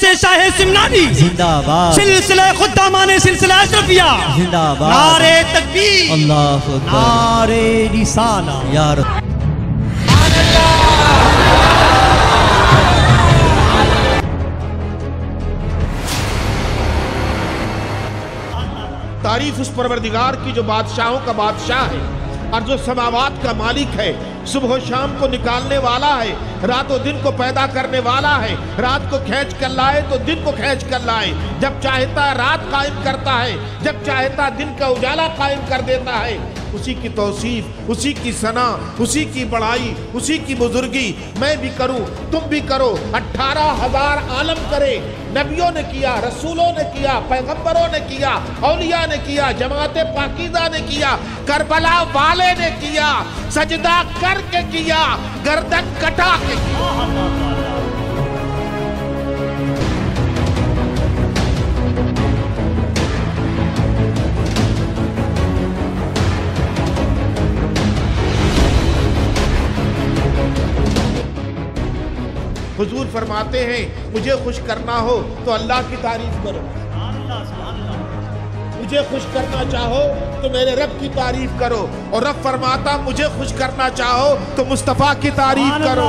سے شاہ سمنانی۔ زندہ باد سلسلہ خدامان سلسلہ اشرفیہ زندہ باد نعرے تکبیر۔ اللہ اکبر۔ نعرے رسالہ۔ یا رب۔ تعریف اس پروردگار کی جو بادشاہوں کا بادشاہ ہے۔ اور جو سماوات کا مالک ہے، صبح و شام کو نکالنے والا ہے، رات و دن کو پیدا کرنے والا ہے، رات کو کھینچ کر لائے تو دن کو کھینچ کر لائے۔ جب چاہتا رات قائم کرتا ہے، جب چاہتا دن کا اجالا قائم کر دیتا ہے۔ اسی کی توصیف، اسی کی ثنا، اسی کی بڑائی، اسی کی بزرگی میں بھی کروں، تم بھی کرو، اٹھارہ ہزار عالم کرے، نبیوں نے کیا، رسولوں نے کیا، پیغمبروں نے کیا، اولیاء نے کیا، جماعت پاکیزہ نے کیا، کربلا والے نے کیا، سجدہ کر کے کیا، گردن کٹا کے کیا۔ حضور فرماتے ہیں مجھے خوش کرنا ہو تو اللہ کی تعریف کرو۔ مجھے خوش کرنا چاہو تو میرے رب کی تعریف کرو۔ اور رب فرماتا مجھے خوش کرنا چاہو تو مصطفیٰ کی تعریف کرو۔